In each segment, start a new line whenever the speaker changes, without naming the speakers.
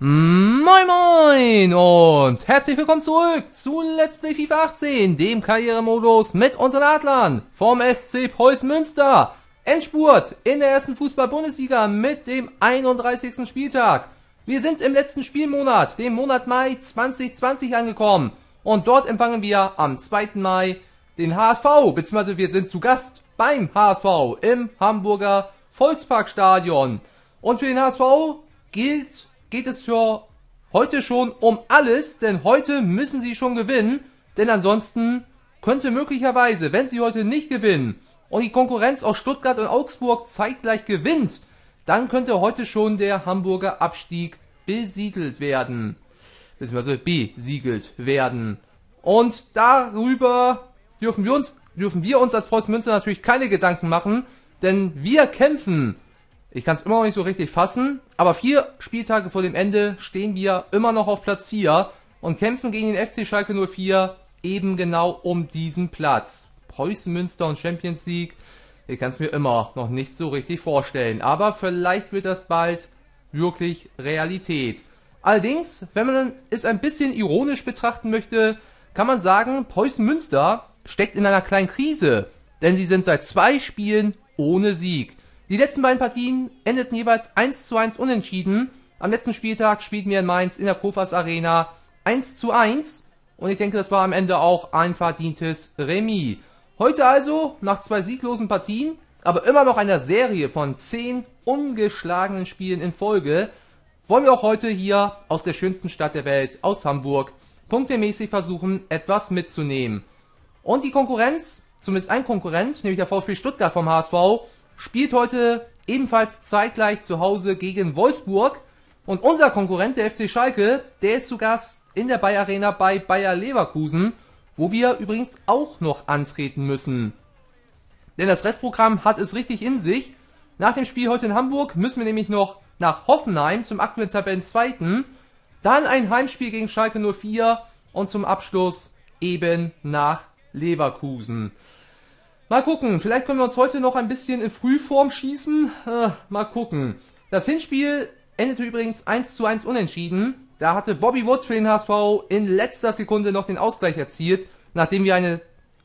Moin Moin und herzlich willkommen zurück zu Let's Play FIFA 18, dem Karrieremodus mit unseren Adlern vom SC Preußen Münster. Endspurt in der ersten Fußball-Bundesliga mit dem 31. Spieltag. Wir sind im letzten Spielmonat, dem Monat Mai 2020 angekommen und dort empfangen wir am 2. Mai den HSV, beziehungsweise wir sind zu Gast beim HSV im Hamburger Volksparkstadion. Und für den HSV gilt geht es für heute schon um alles, denn heute müssen sie schon gewinnen, denn ansonsten könnte möglicherweise, wenn sie heute nicht gewinnen und die Konkurrenz aus Stuttgart und Augsburg zeitgleich gewinnt, dann könnte heute schon der Hamburger Abstieg besiegelt werden. Beziehungsweise besiegelt werden. Und darüber dürfen wir uns, dürfen wir uns als Preußen Münster natürlich keine Gedanken machen, denn wir kämpfen ich kann es immer noch nicht so richtig fassen, aber vier Spieltage vor dem Ende stehen wir immer noch auf Platz 4 und kämpfen gegen den FC Schalke 04 eben genau um diesen Platz. Preußen Münster und Champions League, ich kann es mir immer noch nicht so richtig vorstellen, aber vielleicht wird das bald wirklich Realität. Allerdings, wenn man es ein bisschen ironisch betrachten möchte, kann man sagen, Preußen Münster steckt in einer kleinen Krise, denn sie sind seit zwei Spielen ohne Sieg. Die letzten beiden Partien endeten jeweils 1 zu 1 unentschieden. Am letzten Spieltag spielten wir in Mainz in der Kofas Arena 1 zu 1. Und ich denke, das war am Ende auch ein verdientes Remis. Heute also, nach zwei sieglosen Partien, aber immer noch einer Serie von 10 ungeschlagenen Spielen in Folge, wollen wir auch heute hier aus der schönsten Stadt der Welt, aus Hamburg, punktemäßig versuchen, etwas mitzunehmen. Und die Konkurrenz, zumindest ein Konkurrent, nämlich der VfB Stuttgart vom HSV, spielt heute ebenfalls zeitgleich zu Hause gegen Wolfsburg. Und unser Konkurrent, der FC Schalke, der ist zu Gast in der Bayer Arena bei Bayer Leverkusen, wo wir übrigens auch noch antreten müssen. Denn das Restprogramm hat es richtig in sich. Nach dem Spiel heute in Hamburg müssen wir nämlich noch nach Hoffenheim zum aktuellen Tabellenzweiten, dann ein Heimspiel gegen Schalke 04 und zum Abschluss eben nach Leverkusen. Mal gucken, vielleicht können wir uns heute noch ein bisschen in Frühform schießen. Äh, mal gucken. Das Hinspiel endete übrigens 1 zu 1 unentschieden. Da hatte Bobby Wood für den HSV in letzter Sekunde noch den Ausgleich erzielt, nachdem wir eine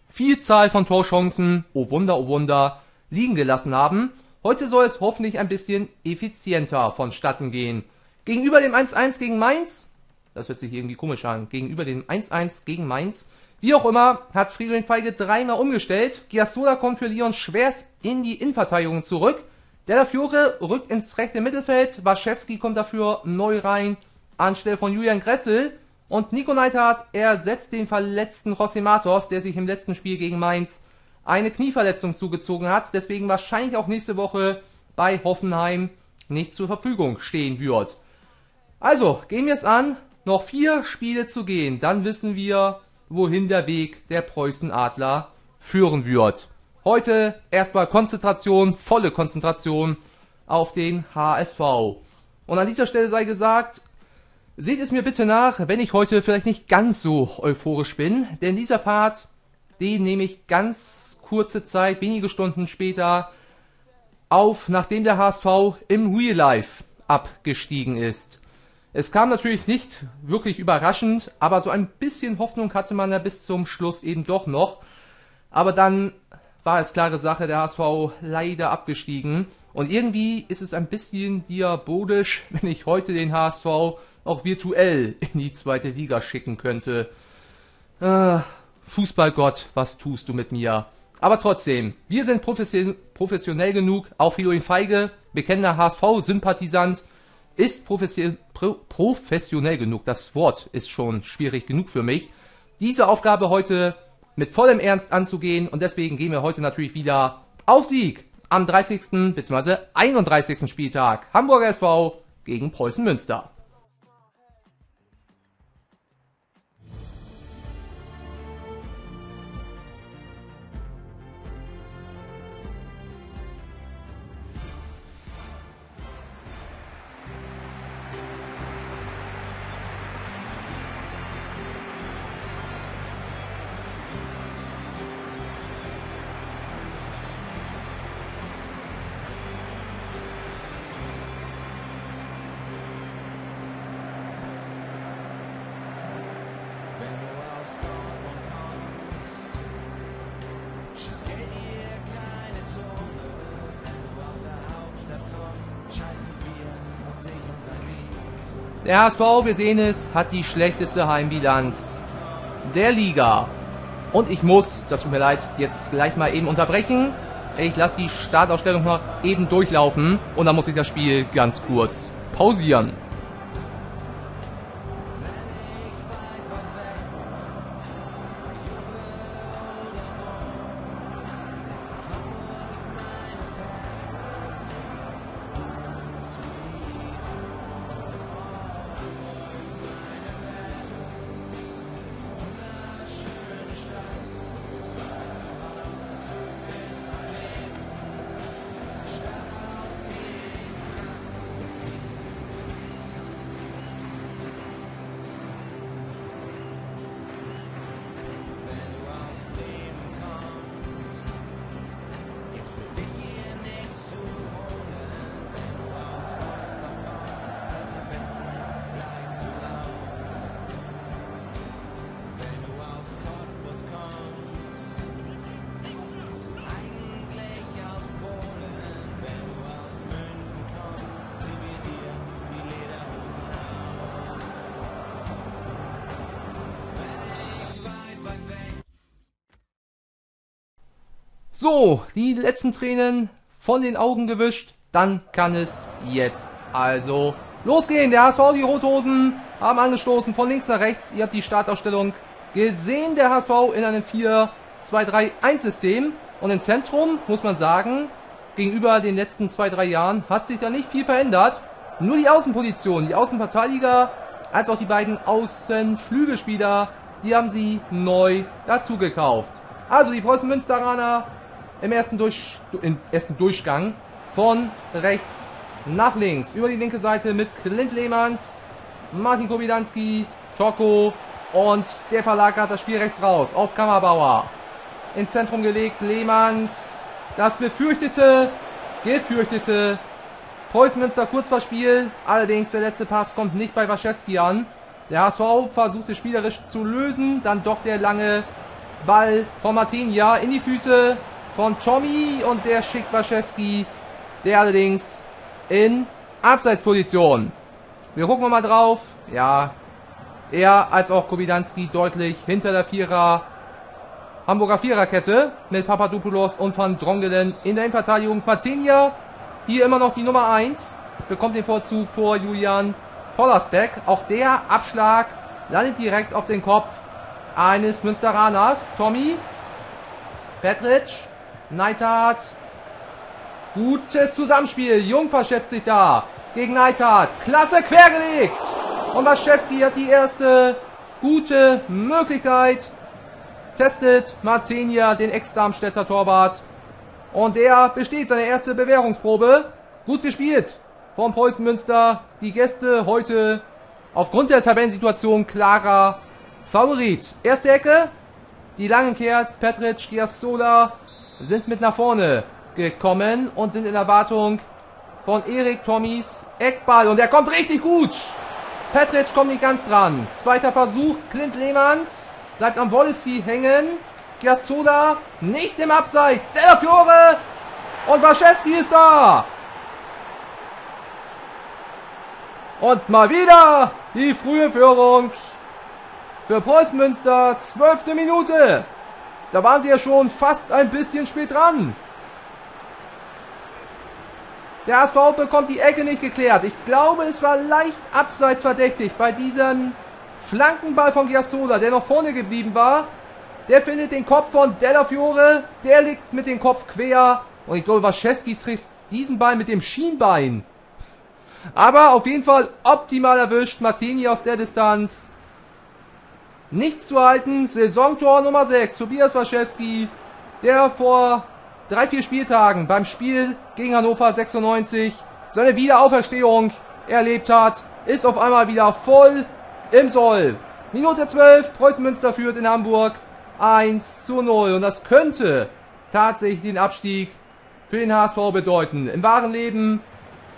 Vielzahl von Torchancen, oh Wunder, oh Wunder, liegen gelassen haben. Heute soll es hoffentlich ein bisschen effizienter vonstatten gehen. Gegenüber dem 1-1 gegen Mainz, das hört sich irgendwie komisch an, gegenüber dem 1-1 gegen Mainz wie auch immer, hat Friedrich Feige dreimal umgestellt. Giasola kommt für Lyon schwerst in die Innenverteidigung zurück. Della Fiore rückt ins rechte Mittelfeld. Waschewski kommt dafür neu rein anstelle von Julian Gressel. Und Nico Neidhardt ersetzt den verletzten José Matos, der sich im letzten Spiel gegen Mainz eine Knieverletzung zugezogen hat. Deswegen wahrscheinlich auch nächste Woche bei Hoffenheim nicht zur Verfügung stehen wird. Also, gehen wir es an. Noch vier Spiele zu gehen. Dann wissen wir, wohin der Weg der Preußen-Adler führen wird. Heute erstmal Konzentration, volle Konzentration auf den HSV. Und an dieser Stelle sei gesagt, seht es mir bitte nach, wenn ich heute vielleicht nicht ganz so euphorisch bin, denn dieser Part, den nehme ich ganz kurze Zeit, wenige Stunden später auf, nachdem der HSV im Real Life abgestiegen ist. Es kam natürlich nicht wirklich überraschend, aber so ein bisschen Hoffnung hatte man ja bis zum Schluss eben doch noch. Aber dann war es klare Sache, der HSV leider abgestiegen. Und irgendwie ist es ein bisschen diabolisch, wenn ich heute den HSV auch virtuell in die zweite Liga schicken könnte. Äh, Fußballgott, was tust du mit mir? Aber trotzdem, wir sind professionell genug, auch Filoin Feige, bekennender HSV-Sympathisant, ist professionell genug. Das Wort ist schon schwierig genug für mich. Diese Aufgabe heute mit vollem Ernst anzugehen und deswegen gehen wir heute natürlich wieder auf Sieg am 30. bzw. 31. Spieltag Hamburger SV gegen Preußen Münster. Der HSV, wir sehen es, hat die schlechteste Heimbilanz der Liga. Und ich muss, das tut mir leid, jetzt gleich mal eben unterbrechen. Ich lasse die Startausstellung noch eben durchlaufen und dann muss ich das Spiel ganz kurz pausieren. So, die letzten Tränen von den Augen gewischt. Dann kann es jetzt also losgehen. Der HSV, die Rothosen, haben angestoßen von links nach rechts. Ihr habt die Startausstellung gesehen. Der HSV in einem 4-2-3-1-System. Und im Zentrum muss man sagen, gegenüber den letzten zwei, drei Jahren hat sich da nicht viel verändert. Nur die Außenposition, die Außenverteidiger, als auch die beiden Außenflügelspieler, die haben sie neu dazu gekauft. Also die Preußen Münsteraner im ersten, Durch, im ersten Durchgang von rechts nach links. Über die linke Seite mit Clint Lehmanns, Martin Kobilanski, Czoko und der verlagert das Spiel rechts raus auf Kammerbauer. Ins Zentrum gelegt, Lehmanns. Das befürchtete, gefürchtete Preußen Münster Kurzverspiel. Allerdings der letzte Pass kommt nicht bei Waschewski an. Der HSV versuchte spielerisch zu lösen. Dann doch der lange Ball von Martinia in die Füße von Tommy und der schickt Waschewski, der allerdings in Abseitsposition. Wir gucken mal drauf. Ja, er als auch Kobidanski deutlich hinter der Vierer Hamburger Viererkette mit Papadopoulos und Van Drongelen in der Innenverteidigung. Martinia hier immer noch die Nummer 1, bekommt den Vorzug vor Julian Pollersbeck. Auch der Abschlag landet direkt auf den Kopf eines Münsteraners. Tommy, Petric, Neidhardt. Gutes Zusammenspiel. Jung verschätzt sich da. Gegen Neidhardt. Klasse quergelegt. Und Waschewski hat die erste gute Möglichkeit. Testet Martinia den Ex-Darmstädter Torwart. Und er besteht seine erste Bewährungsprobe. Gut gespielt vom Preußen Münster. Die Gäste heute aufgrund der Tabellensituation klarer Favorit. Erste Ecke. Die langen Kerz, Petric, Giastola, sind mit nach vorne gekommen und sind in Erwartung von Erik Tommys Eckball. Und der kommt richtig gut. Petric kommt nicht ganz dran. Zweiter Versuch, Clint Lehmanns bleibt am Wallacey hängen. Giastola nicht im Abseits. Della Fiore und Waschewski ist da. Und mal wieder die frühe Führung für Preußen Münster. Zwölfte Minute. Da waren sie ja schon fast ein bisschen spät dran. Der HSV bekommt die Ecke nicht geklärt. Ich glaube, es war leicht abseits verdächtig bei diesem Flankenball von Giasola, der noch vorne geblieben war. Der findet den Kopf von Della Fiore. Der liegt mit dem Kopf quer. Und ich glaube, Waschewski trifft diesen Ball mit dem Schienbein. Aber auf jeden Fall optimal erwischt. Martini aus der Distanz. Nichts zu halten. Saisontor Nummer 6. Tobias Waschewski, der vor drei, vier Spieltagen beim Spiel gegen Hannover 96 seine Wiederauferstehung erlebt hat, ist auf einmal wieder voll im Soll. Minute 12, Preußen Münster führt in Hamburg 1 zu 0. Und das könnte tatsächlich den Abstieg für den HSV bedeuten. Im wahren Leben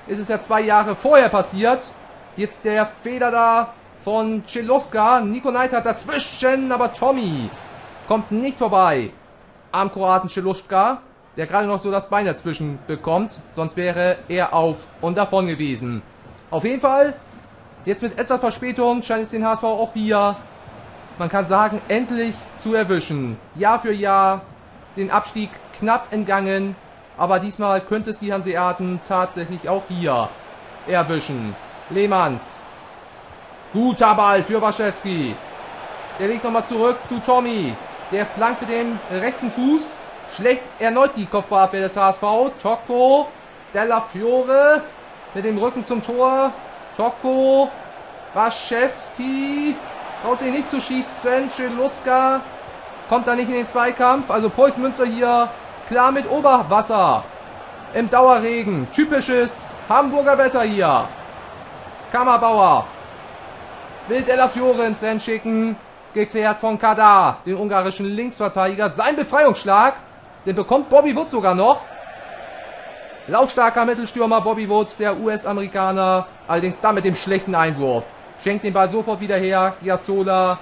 ist es ja zwei Jahre vorher passiert. Jetzt der Fehler da von Celoska. Nico Neidhardt dazwischen, aber Tommy kommt nicht vorbei am Kroaten Celuska, der gerade noch so das Bein dazwischen bekommt. Sonst wäre er auf und davon gewesen. Auf jeden Fall, jetzt mit etwas Verspätung scheint es den HSV auch hier, man kann sagen, endlich zu erwischen. Jahr für Jahr den Abstieg knapp entgangen, aber diesmal könnte es die Hanseaten tatsächlich auch hier erwischen. Lehmanns. Guter Ball für Waschewski. Der legt nochmal zurück zu Tommy. Der flankt mit dem rechten Fuß. Schlecht erneut die Kopfballabwehr des HSV. Tocco. Della Fiore. Mit dem Rücken zum Tor. Tocco. Waschewski. Traut sich nicht zu schießen. Scheluska. Kommt da nicht in den Zweikampf. Also Preußen Münster hier klar mit Oberwasser. Im Dauerregen. Typisches Hamburger Wetter hier. Kammerbauer. Will Della Fiore ins Rennen schicken. Geklärt von Kadar, den ungarischen Linksverteidiger. Sein Befreiungsschlag, den bekommt Bobby Wood sogar noch. Lautstarker Mittelstürmer Bobby Wood, der US-Amerikaner. Allerdings da mit dem schlechten Einwurf. Schenkt den Ball sofort wieder her. Giasola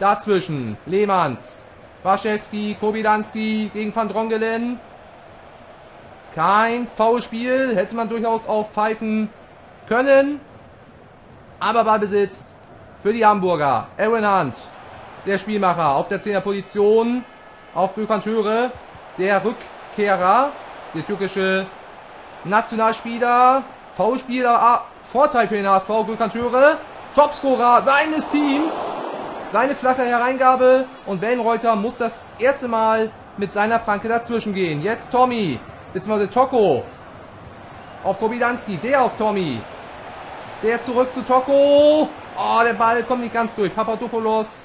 dazwischen. Lehmanns. Waschewski, Kobilanski gegen Van Drongelen. Kein Foulspiel. Hätte man durchaus auch pfeifen können. Aber Ballbesitz für die Hamburger. Aaron Hunt der Spielmacher auf der 10er Position. Auf Gökhan der Rückkehrer, der türkische Nationalspieler. V-Spieler, ah, Vorteil für den HSV, Gökhan. Topscorer seines Teams. Seine flache Hereingabe und Wellenreuter muss das erste Mal mit seiner Pranke dazwischen gehen. Jetzt Tommy, beziehungsweise Toko. Auf Kobilanski, der auf Tommy. Der zurück zu Toko. Oh, der Ball kommt nicht ganz durch. Papadopoulos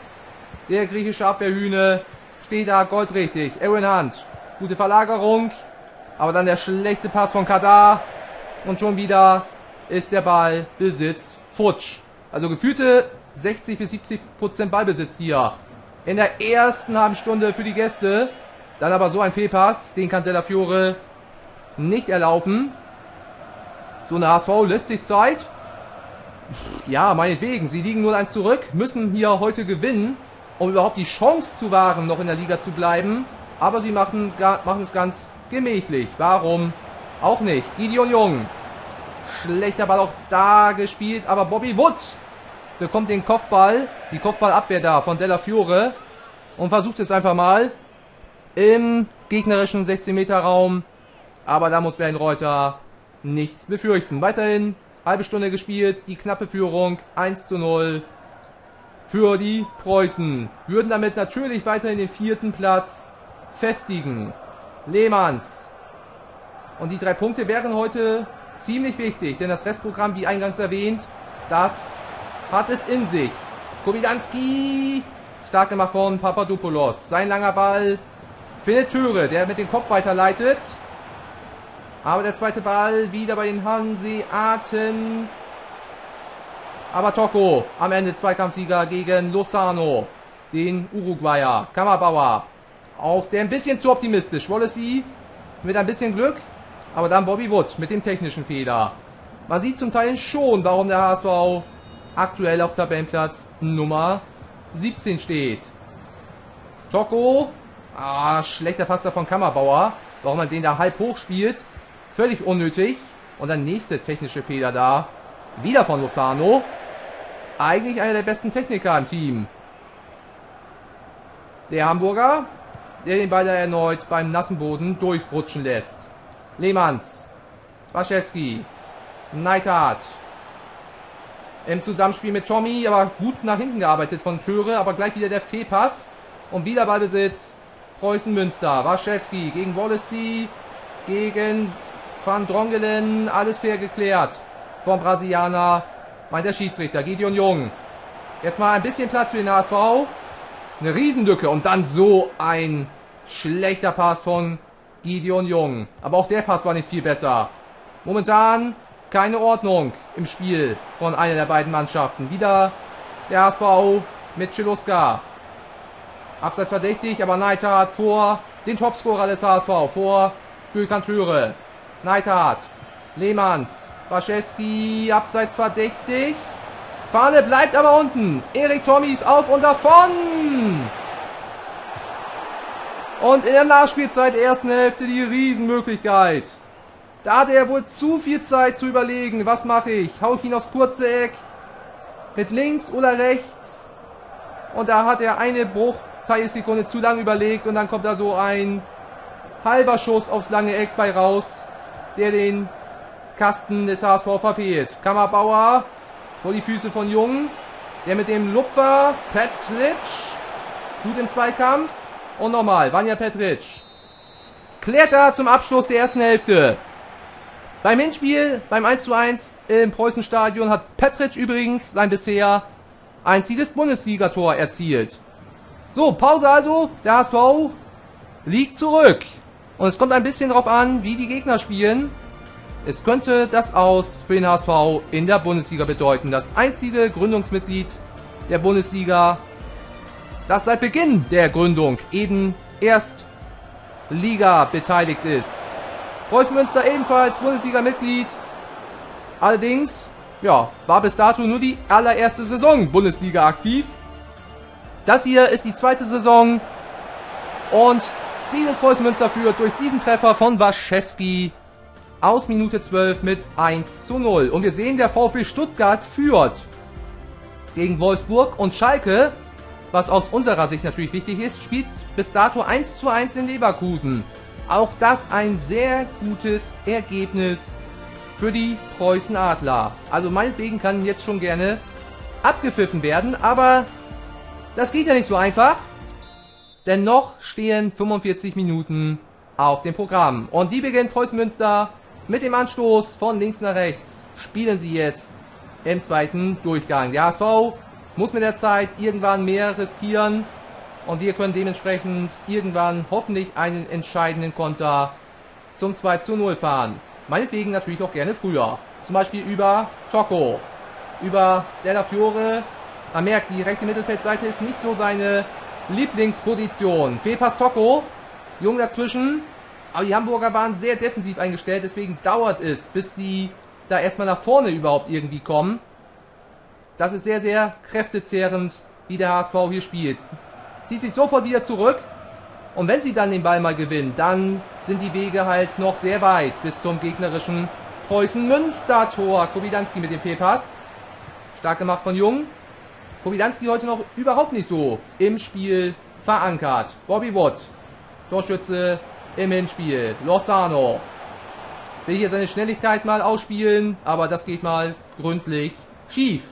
der griechische Abwehrhühne steht da goldrichtig. Aaron Hunt. Gute Verlagerung. Aber dann der schlechte Pass von Kadar. Und schon wieder ist der Ball Besitz futsch. Also gefühlte 60 bis 70 Prozent Ballbesitz hier. In der ersten halben Stunde für die Gäste. Dann aber so ein Fehlpass. Den kann Della Fiore nicht erlaufen. So eine HSV lässt sich Zeit. Ja, meinetwegen. Sie liegen 0-1 zurück. Müssen hier heute gewinnen um überhaupt die Chance zu wahren, noch in der Liga zu bleiben. Aber sie machen, machen es ganz gemächlich. Warum auch nicht? Gideon Jung. Schlechter Ball auch da gespielt, aber Bobby Wood bekommt den Kopfball, die Kopfballabwehr da von Della Fiore und versucht es einfach mal im gegnerischen 16-Meter-Raum. Aber da muss Reuter nichts befürchten. Weiterhin halbe Stunde gespielt, die knappe Führung 1 zu 0 für die Preußen. Würden damit natürlich weiterhin den vierten Platz festigen. Lehmanns. Und die drei Punkte wären heute ziemlich wichtig, denn das Restprogramm, wie eingangs erwähnt, das hat es in sich. Kobilanski, stark gemacht von Papadopoulos. Sein langer Ball findet Türe, der mit dem Kopf weiterleitet. Aber der zweite Ball wieder bei den Hanseaten. Aber Tocco am Ende Zweikampfsieger gegen Lozano, den Uruguayer. Kammerbauer, auch der ein bisschen zu optimistisch. Wallacey mit ein bisschen Glück, aber dann Bobby Wood mit dem technischen Fehler. Man sieht zum Teil schon, warum der HSV aktuell auf Tabellenplatz Nummer 17 steht. Tocco, ah, schlechter Pass von Kammerbauer, warum man den da halb hoch spielt. Völlig unnötig. Und dann nächste technische Fehler da. Wieder von Lozano eigentlich einer der besten Techniker im Team. Der Hamburger, der den Ball erneut beim nassen Boden durchrutschen lässt. Lehmanns, Waschewski, Neidhardt. Im Zusammenspiel mit Tommy, aber gut nach hinten gearbeitet von Töre, aber gleich wieder der Fehlpass. Und wieder Ballbesitz. Preußen Münster. Waschewski gegen Wallacey, gegen Van Drongelen. Alles fair geklärt vom Brasilianer meint der Schiedsrichter Gideon Jung. Jetzt mal ein bisschen Platz für den HSV. Eine Riesenlücke und dann so ein schlechter Pass von Gideon Jung. Aber auch der Pass war nicht viel besser. Momentan keine Ordnung im Spiel von einer der beiden Mannschaften. Wieder der HSV mit Chiluska. Abseits verdächtig, aber Neidhardt vor den Topscorer des HSV, vor Gülkan Türe. Neidhardt, Lehmanns, Waschewski abseits verdächtig. Fahne bleibt aber unten. Erik Tommys auf und davon. Und in der Nachspielzeit der ersten Hälfte die Riesenmöglichkeit. Da hatte er wohl zu viel Zeit zu überlegen. Was mache ich? Hau ich ihn aufs kurze Eck? Mit links oder rechts? Und da hat er eine Bruchteilsekunde zu lang überlegt und dann kommt da so ein halber Schuss aufs lange Eck bei raus, der den Kasten des HSV verfehlt. Kammerbauer vor die Füße von Jung, der mit dem Lupfer Petric gut im Zweikampf und nochmal Vanja Petric klärt da zum Abschluss der ersten Hälfte. Beim Hinspiel, beim 1:1 im Preußenstadion hat Petric übrigens sein bisher einziges Bundesligator erzielt. So, Pause also, der HSV liegt zurück. Und es kommt ein bisschen darauf an, wie die Gegner spielen. Es könnte das Aus für den HSV in der Bundesliga bedeuten. Das einzige Gründungsmitglied der Bundesliga, das seit Beginn der Gründung eben erst Liga beteiligt ist. Preußen Münster ebenfalls Bundesliga-Mitglied. Allerdings, ja, war bis dato nur die allererste Saison Bundesliga aktiv. Das hier ist die zweite Saison und dieses Preußen Münster führt durch diesen Treffer von Waschewski aus Minute 12 mit 1 zu 0. Und wir sehen, der VfB Stuttgart führt gegen Wolfsburg und Schalke, was aus unserer Sicht natürlich wichtig ist, spielt bis dato 1 zu 1 in Leverkusen. Auch das ein sehr gutes Ergebnis für die Preußen Adler. Also meinetwegen kann jetzt schon gerne abgepfiffen werden, aber das geht ja nicht so einfach. Denn noch stehen 45 Minuten auf dem Programm. Und die beginnt Preußen Münster mit dem Anstoß von links nach rechts spielen sie jetzt im zweiten Durchgang. Der HSV muss mit der Zeit irgendwann mehr riskieren und wir können dementsprechend irgendwann hoffentlich einen entscheidenden Konter zum 2 zu 0 fahren. Meinetwegen natürlich auch gerne früher. Zum Beispiel über Tocco, über Della Fiore. Man merkt, die rechte Mittelfeldseite ist nicht so seine Lieblingsposition. Fehlpass Tocco, Jung dazwischen, aber die Hamburger waren sehr defensiv eingestellt, deswegen dauert es, bis sie da erstmal nach vorne überhaupt irgendwie kommen. Das ist sehr, sehr kräftezehrend, wie der HSV hier spielt. Zieht sich sofort wieder zurück. Und wenn sie dann den Ball mal gewinnen, dann sind die Wege halt noch sehr weit bis zum gegnerischen Preußen-Münster-Tor. Kobidanski mit dem Fehlpass. Stark gemacht von Jung. Kobidanski heute noch überhaupt nicht so im Spiel verankert. Bobby Wood. Torschütze im Hinspiel. Lozano will hier seine Schnelligkeit mal ausspielen, aber das geht mal gründlich schief.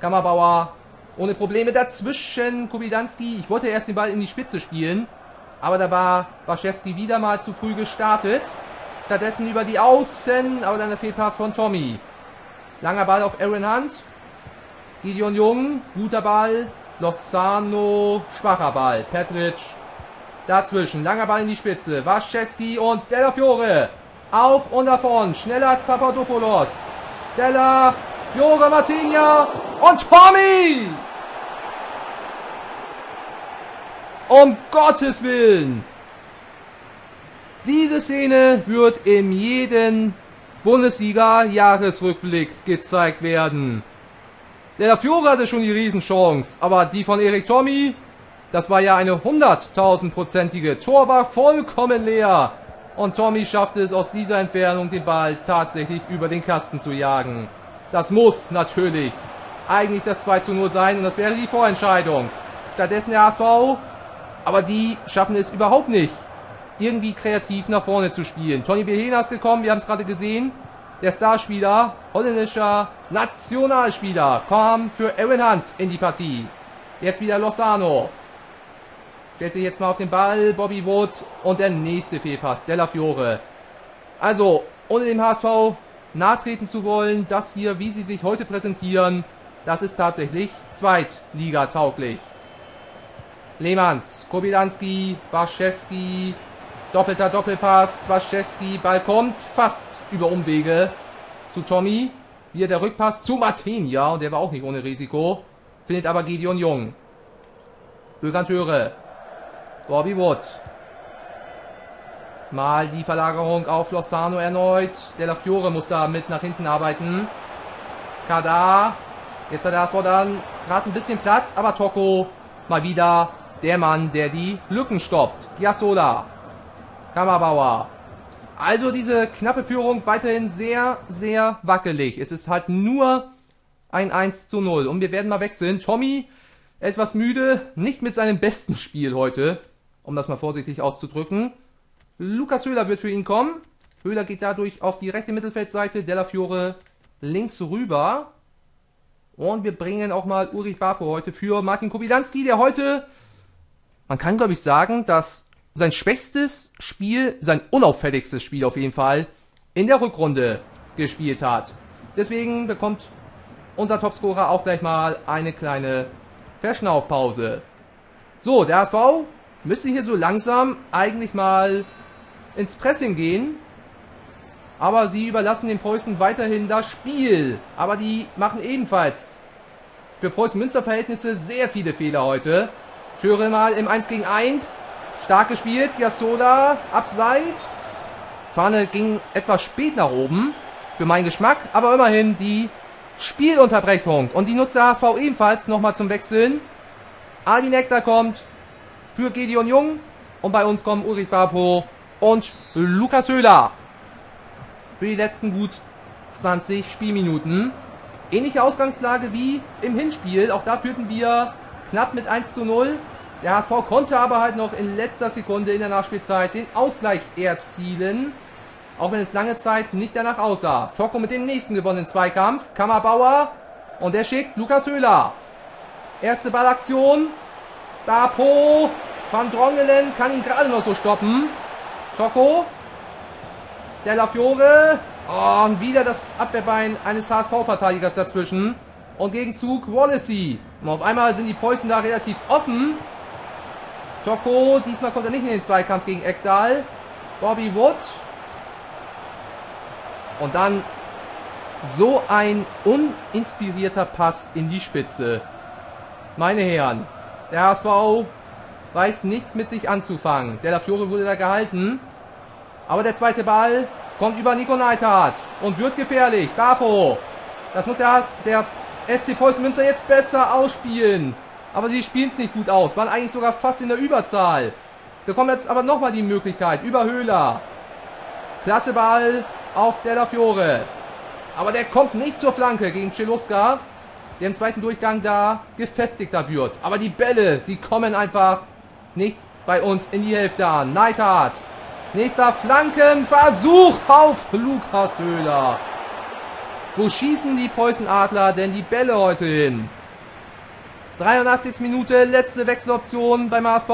Kammerbauer ohne Probleme dazwischen. Kubidanski, ich wollte erst den Ball in die Spitze spielen, aber da war Waschewski wieder mal zu früh gestartet. Stattdessen über die Außen, aber dann der Fehlpass von Tommy. Langer Ball auf Aaron Hunt. Gideon Jung, guter Ball. Lozano, schwacher Ball. Petric Dazwischen, langer Ball in die Spitze. Waschewski und Della Fiore. Auf und davon. Schneller Papadopoulos. Della Fiore Martinia und Tommy! Um Gottes Willen! Diese Szene wird in jedem Bundesliga-Jahresrückblick gezeigt werden. Der Fiore hatte schon die Riesenchance, aber die von Erik Tommy das war ja eine 100.000-prozentige. Tor war vollkommen leer. Und Tommy schaffte es aus dieser Entfernung, den Ball tatsächlich über den Kasten zu jagen. Das muss natürlich eigentlich das 2 zu 0 sein und das wäre die Vorentscheidung. Stattdessen der HSV, aber die schaffen es überhaupt nicht, irgendwie kreativ nach vorne zu spielen. Tony Behena ist gekommen, wir haben es gerade gesehen. Der Starspieler, holländischer Nationalspieler, kam für Aaron Hunt in die Partie. Jetzt wieder Lozano. Stellt sich jetzt mal auf den Ball. Bobby Wood und der nächste Fehlpass. Della Fiore. Also, ohne dem HSV nahtreten zu wollen, das hier, wie sie sich heute präsentieren, das ist tatsächlich Zweitliga-tauglich. Lehmanns, Kobilanski, Waschewski, doppelter Doppelpass, Waschewski, Ball kommt fast über Umwege zu Tommy. Hier der Rückpass zu Martin, ja, und der war auch nicht ohne Risiko. Findet aber Gideon Jung. Bögantöre. Bobby Wood. Mal die Verlagerung auf Lozano erneut. Della Fiore muss da mit nach hinten arbeiten. Kada. Jetzt hat der HSV dann gerade ein bisschen Platz, aber Toko mal wieder der Mann, der die Lücken stoppt. Giasola, Kammerbauer. Also diese knappe Führung weiterhin sehr, sehr wackelig. Es ist halt nur ein 1 zu 0. Und wir werden mal wechseln. Tommy etwas müde, nicht mit seinem besten Spiel heute, um das mal vorsichtig auszudrücken. Lukas Höhler wird für ihn kommen. Höhler geht dadurch auf die rechte Mittelfeldseite, Della Fiore links rüber. Und wir bringen auch mal Ulrich Barpo heute für Martin Kubilanski, der heute, man kann glaube ich sagen, dass sein schwächstes Spiel, sein unauffälligstes Spiel auf jeden Fall, in der Rückrunde gespielt hat. Deswegen bekommt unser Topscorer auch gleich mal eine kleine Verschnaufpause. So, der HSV müsste hier so langsam eigentlich mal ins Pressing gehen. Aber sie überlassen den Preußen weiterhin das Spiel. Aber die machen ebenfalls für Preußen-Münster-Verhältnisse sehr viele Fehler heute. Töre mal im 1 gegen 1. Stark gespielt. Gasola abseits. Fahne ging etwas spät nach oben. Für meinen Geschmack. Aber immerhin die Spielunterbrechung. Und die nutzt der HSV ebenfalls nochmal zum Wechseln. Adi Nektar kommt für Gideon Jung. Und bei uns kommen Ulrich Barpo und Lukas Höhler. Für die letzten gut 20 Spielminuten. Ähnliche Ausgangslage wie im Hinspiel. Auch da führten wir knapp mit 1 zu 0. Der HSV konnte aber halt noch in letzter Sekunde in der Nachspielzeit den Ausgleich erzielen. Auch wenn es lange Zeit nicht danach aussah. Toko mit dem nächsten gewonnenen Zweikampf. Kammerbauer. Und der schickt Lukas Höhler. Erste Ballaktion. Dapo. Van Drongelen kann ihn gerade noch so stoppen. Toko. Der Lafiore. Oh, und wieder das Abwehrbein eines HSV-Verteidigers dazwischen. Und Gegenzug Wallacey. Und auf einmal sind die Preußen da relativ offen. Toko, diesmal kommt er nicht in den Zweikampf gegen Eckdal. Bobby Wood. Und dann so ein uninspirierter Pass in die Spitze. Meine Herren, der HSV weiß nichts mit sich anzufangen. Der Fiore wurde da gehalten. Aber der zweite Ball kommt über Nico Neithardt und wird gefährlich. Capo. Das muss der, der SC Preußen Münster jetzt besser ausspielen. Aber sie spielen es nicht gut aus. Waren eigentlich sogar fast in der Überzahl. Bekommen jetzt aber nochmal die Möglichkeit. Über Höhler. Klasse Ball auf Della Fiore. Aber der kommt nicht zur Flanke gegen Celuska, der im zweiten Durchgang da gefestigter wird. Aber die Bälle, sie kommen einfach nicht bei uns in die Hälfte an. Neidhardt. Nächster Flankenversuch auf Lukas Höhler. Wo schießen die Preußen Adler denn die Bälle heute hin? 83. Minute, letzte Wechseloption beim HSV.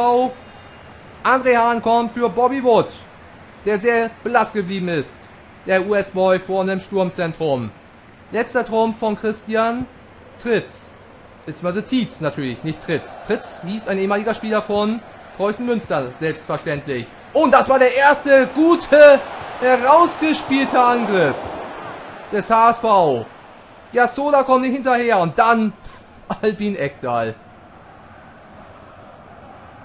André Hahn kommt für Bobby Wood, der sehr blass geblieben ist der US-Boy vorne im Sturmzentrum. Letzter Trumpf von Christian Tritz. Beziehungsweise Tietz natürlich, nicht Tritz. Tritz, wie ist ein ehemaliger Spieler von Preußen Münster, selbstverständlich. Und das war der erste gute, herausgespielte Angriff des HSV. Ja, Sola kommt nicht hinterher und dann Albin Ekdal.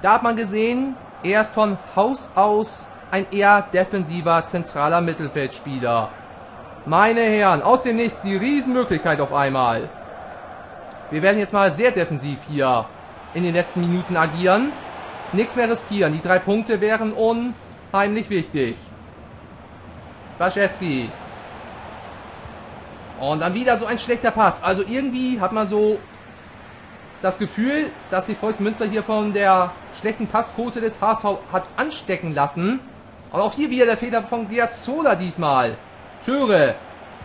Da hat man gesehen, er ist von Haus aus ein eher defensiver zentraler Mittelfeldspieler. Meine Herren, aus dem Nichts die Riesenmöglichkeit auf einmal. Wir werden jetzt mal sehr defensiv hier in den letzten Minuten agieren. Nichts mehr riskieren. Die drei Punkte wären unheimlich wichtig. Waschewski. Und dann wieder so ein schlechter Pass. Also irgendwie hat man so das Gefühl, dass sich Preußen Münster hier von der schlechten Passquote des HSV hat anstecken lassen. Und auch hier wieder der Fehler von Giazzola diesmal. Türe.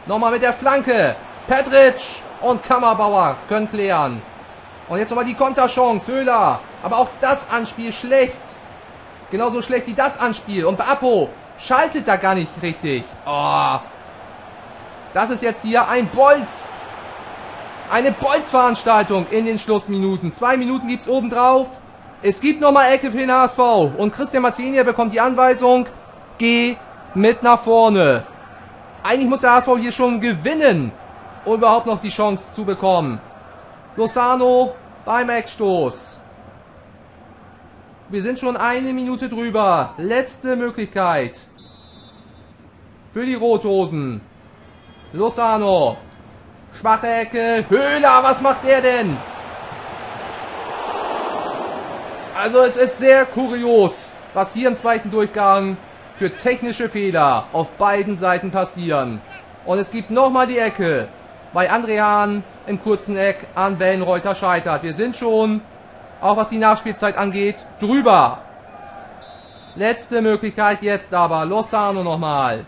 Nochmal mit der Flanke. Petric und Kammerbauer können klären. Und jetzt nochmal die Konterchance. Höhler. Aber auch das Anspiel schlecht. Genauso schlecht wie das Anspiel. Und Apo schaltet da gar nicht richtig. Oh. Das ist jetzt hier ein Bolz. Eine Bolzveranstaltung in den Schlussminuten. Zwei Minuten gibt es obendrauf. Es gibt nochmal Ecke für den HSV. Und Christian Martinier bekommt die Anweisung, geh mit nach vorne. Eigentlich muss der HSV hier schon gewinnen, um überhaupt noch die Chance zu bekommen. Lozano beim Eckstoß. Wir sind schon eine Minute drüber. Letzte Möglichkeit. Für die Rothosen. Lozano. Schwache Ecke. Höhler, was macht der denn? Also es ist sehr kurios, was hier im zweiten Durchgang für technische Fehler auf beiden Seiten passieren. Und es gibt nochmal die Ecke bei André Hahn im kurzen Eck an Wellenreuter scheitert. Wir sind schon, auch was die Nachspielzeit angeht, drüber. Letzte Möglichkeit jetzt aber. Lozano nochmal.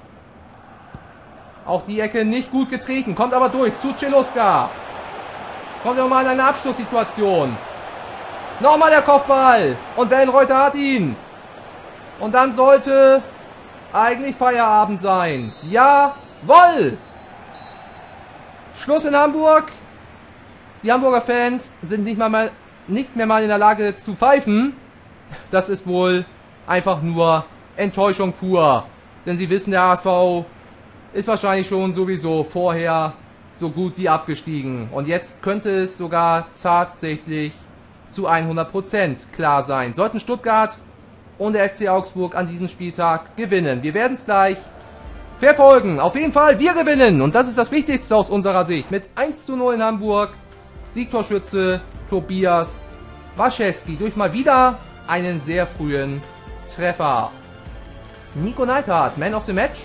Auch die Ecke nicht gut getreten, kommt aber durch zu Celuska. Kommt nochmal in eine Abschlusssituation. Nochmal der Kopfball. Und Wellenreuter hat ihn. Und dann sollte eigentlich Feierabend sein. Jawoll! Schluss in Hamburg. Die Hamburger Fans sind nicht, mal, nicht mehr mal in der Lage zu pfeifen. Das ist wohl einfach nur Enttäuschung pur. Denn sie wissen, der HSV ist wahrscheinlich schon sowieso vorher so gut wie abgestiegen. Und jetzt könnte es sogar tatsächlich zu 100% klar sein. Sollten Stuttgart und der FC Augsburg an diesem Spieltag gewinnen. Wir werden es gleich verfolgen. Auf jeden Fall, wir gewinnen. Und das ist das Wichtigste aus unserer Sicht. Mit 1 zu 0 in Hamburg. Siegtorschütze Tobias Waschewski durch mal wieder einen sehr frühen Treffer. Nico Neidhardt, Man of the Match.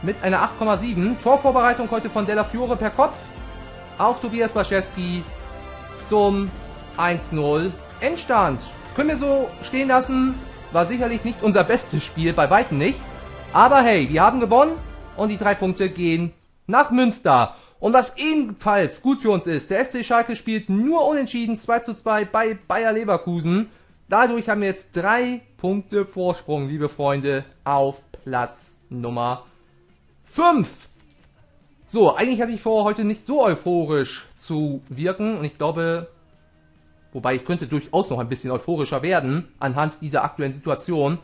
Mit einer 8,7. Torvorbereitung heute von Della Fiore per Kopf. Auf Tobias Waschewski zum 1-0. Endstand. Können wir so stehen lassen. War sicherlich nicht unser bestes Spiel, bei weitem nicht. Aber hey, wir haben gewonnen und die drei Punkte gehen nach Münster. Und was ebenfalls gut für uns ist, der FC Schalke spielt nur unentschieden 2 zu 2 bei Bayer Leverkusen. Dadurch haben wir jetzt drei Punkte Vorsprung, liebe Freunde, auf Platz Nummer 5. So, eigentlich hatte ich vor, heute nicht so euphorisch zu wirken. Und ich glaube, wobei ich könnte durchaus noch ein bisschen euphorischer werden anhand dieser aktuellen Situation.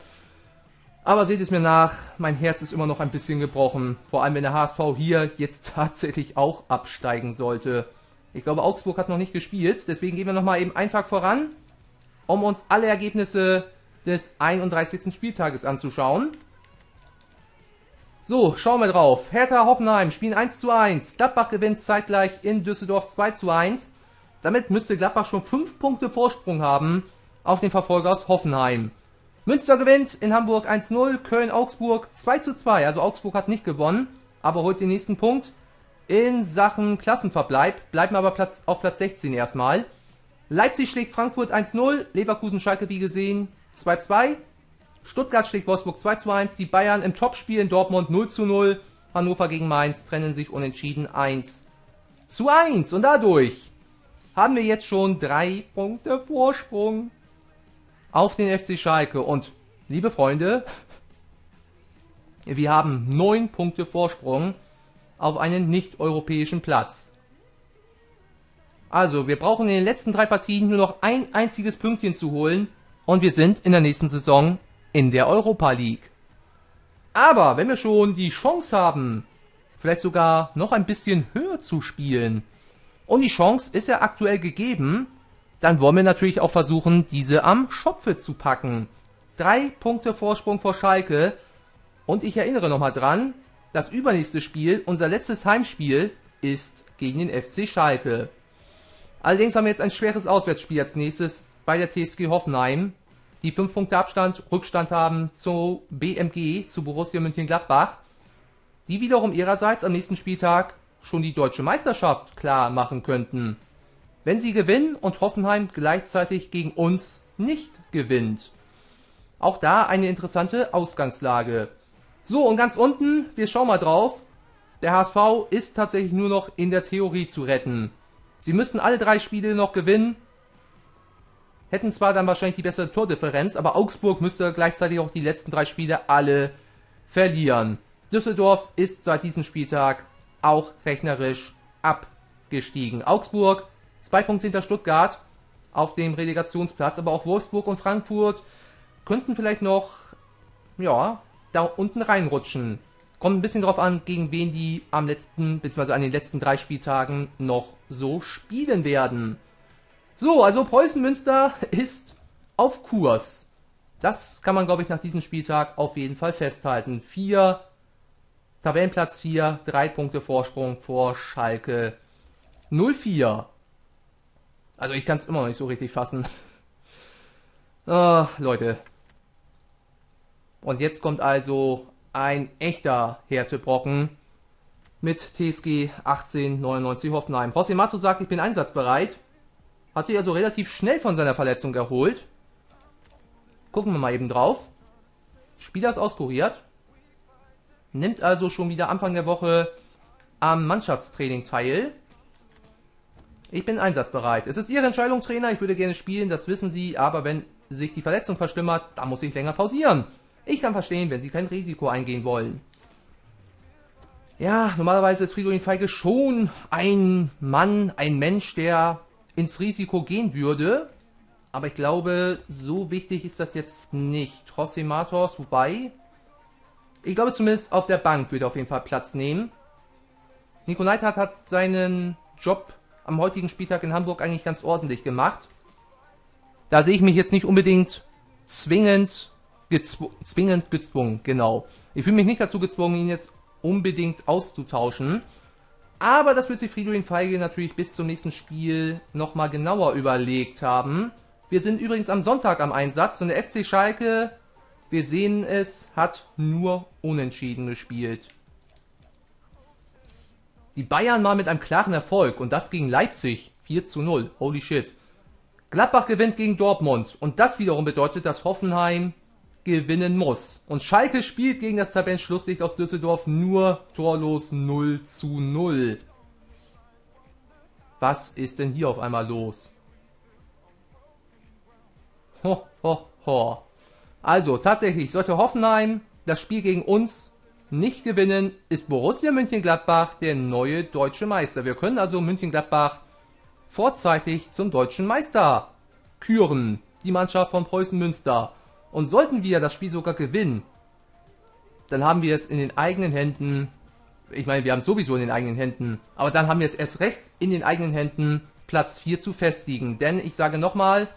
Aber seht es mir nach, mein Herz ist immer noch ein bisschen gebrochen. Vor allem, wenn der HSV hier jetzt tatsächlich auch absteigen sollte. Ich glaube, Augsburg hat noch nicht gespielt. Deswegen gehen wir nochmal eben einen Tag voran, um uns alle Ergebnisse des 31. Spieltages anzuschauen. So, schauen wir drauf. Hertha Hoffenheim spielen 1 zu 1. Gladbach gewinnt zeitgleich in Düsseldorf 2 zu 1. Damit müsste Gladbach schon 5 Punkte Vorsprung haben auf den Verfolger aus Hoffenheim. Münster gewinnt in Hamburg 1-0, Köln-Augsburg 2-2. Also Augsburg hat nicht gewonnen, aber holt den nächsten Punkt in Sachen Klassenverbleib. Bleiben aber Platz, auf Platz 16 erstmal. Leipzig schlägt Frankfurt 1-0, Leverkusen-Schalke wie gesehen 2-2. Stuttgart schlägt Wolfsburg 2-1, die Bayern im Topspiel in Dortmund 0-0. Hannover gegen Mainz trennen sich unentschieden 1 zu 1. Und dadurch haben wir jetzt schon drei Punkte Vorsprung auf den FC Schalke. Und liebe Freunde, wir haben neun Punkte Vorsprung auf einen nicht-europäischen Platz. Also, wir brauchen in den letzten drei Partien nur noch ein einziges Pünktchen zu holen und wir sind in der nächsten Saison in der Europa League. Aber wenn wir schon die Chance haben, vielleicht sogar noch ein bisschen höher zu spielen, und die Chance ist ja aktuell gegeben, dann wollen wir natürlich auch versuchen, diese am Schopfe zu packen. Drei Punkte Vorsprung vor Schalke. Und ich erinnere nochmal dran, das übernächste Spiel, unser letztes Heimspiel, ist gegen den FC Schalke. Allerdings haben wir jetzt ein schweres Auswärtsspiel als nächstes bei der TSG Hoffenheim, die 5 Punkte Abstand, Rückstand haben zu BMG, zu Borussia Mönchengladbach, die wiederum ihrerseits am nächsten Spieltag schon die deutsche Meisterschaft klar machen könnten wenn sie gewinnen und Hoffenheim gleichzeitig gegen uns nicht gewinnt. Auch da eine interessante Ausgangslage. So, und ganz unten, wir schauen mal drauf. Der HSV ist tatsächlich nur noch in der Theorie zu retten. Sie müssten alle drei Spiele noch gewinnen. Hätten zwar dann wahrscheinlich die bessere Tordifferenz, aber Augsburg müsste gleichzeitig auch die letzten drei Spiele alle verlieren. Düsseldorf ist seit diesem Spieltag auch rechnerisch abgestiegen. Augsburg Zwei Punkte hinter Stuttgart auf dem Relegationsplatz, aber auch Wolfsburg und Frankfurt könnten vielleicht noch, ja, da unten reinrutschen. Kommt ein bisschen drauf an, gegen wen die am letzten, beziehungsweise an den letzten drei Spieltagen noch so spielen werden. So, also Preußen Münster ist auf Kurs. Das kann man, glaube ich, nach diesem Spieltag auf jeden Fall festhalten. Vier Tabellenplatz 4, drei Punkte Vorsprung vor Schalke 04. Also ich kann es immer noch nicht so richtig fassen. Ach, Leute. Und jetzt kommt also ein echter Härtebrocken mit TSG 1899 Hoffenheim. José Mato sagt, ich bin einsatzbereit. Hat sich also relativ schnell von seiner Verletzung erholt. Gucken wir mal eben drauf. Spieler ist auskuriert. Nimmt also schon wieder Anfang der Woche am Mannschaftstraining teil. Ich bin einsatzbereit. Es ist Ihre Entscheidung, Trainer. Ich würde gerne spielen, das wissen Sie. Aber wenn sich die Verletzung verschlimmert, dann muss ich länger pausieren. Ich kann verstehen, wenn Sie kein Risiko eingehen wollen. Ja, normalerweise ist Fridolin Feige schon ein Mann, ein Mensch, der ins Risiko gehen würde. Aber ich glaube, so wichtig ist das jetzt nicht. José Matos, wobei, ich glaube zumindest auf der Bank würde auf jeden Fall Platz nehmen. Nico Neidhardt hat seinen Job am heutigen Spieltag in Hamburg eigentlich ganz ordentlich gemacht. Da sehe ich mich jetzt nicht unbedingt zwingend, gezw zwingend gezwungen, genau. Ich fühle mich nicht dazu gezwungen, ihn jetzt unbedingt auszutauschen. Aber das wird sich Fridolin Feige natürlich bis zum nächsten Spiel nochmal genauer überlegt haben. Wir sind übrigens am Sonntag am Einsatz und der FC Schalke, wir sehen es, hat nur unentschieden gespielt. Die Bayern mal mit einem klaren Erfolg und das gegen Leipzig 4 zu 0. Holy shit. Gladbach gewinnt gegen Dortmund und das wiederum bedeutet, dass Hoffenheim gewinnen muss. Und Schalke spielt gegen das Tabellenschlusslicht aus Düsseldorf nur torlos 0 zu 0. Was ist denn hier auf einmal los? Ho, ho, ho. Also tatsächlich sollte Hoffenheim das Spiel gegen uns nicht gewinnen, ist Borussia München-Gladbach der neue deutsche Meister. Wir können also München-Gladbach vorzeitig zum deutschen Meister küren. Die Mannschaft von Preußen Münster. Und sollten wir das Spiel sogar gewinnen, dann haben wir es in den eigenen Händen. Ich meine, wir haben es sowieso in den eigenen Händen. Aber dann haben wir es erst recht in den eigenen Händen, Platz 4 zu festigen. Denn ich sage nochmal,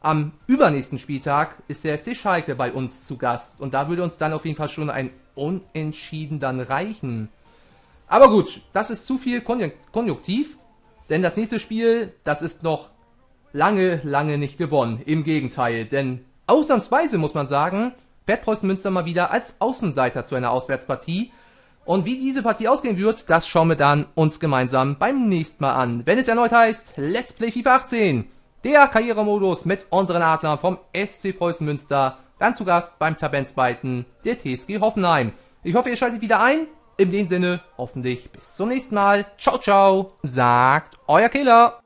am übernächsten Spieltag ist der FC Schalke bei uns zu Gast. Und da würde uns dann auf jeden Fall schon ein Unentschieden dann reichen. Aber gut, das ist zu viel Konjunktiv. Denn das nächste Spiel, das ist noch lange, lange nicht gewonnen. Im Gegenteil, denn ausnahmsweise muss man sagen, fährt Preußen Münster mal wieder als Außenseiter zu einer Auswärtspartie. Und wie diese Partie ausgehen wird, das schauen wir dann uns gemeinsam beim nächsten Mal an. Wenn es erneut heißt, Let's Play FIFA 18, der Karrieremodus mit unseren Adlern vom SC Preußen Münster, dann zu Gast beim Tabellenzweiten der TSG Hoffenheim. Ich hoffe, ihr schaltet wieder ein. In dem Sinne, hoffentlich bis zum nächsten Mal. Ciao, ciao, sagt euer Killer.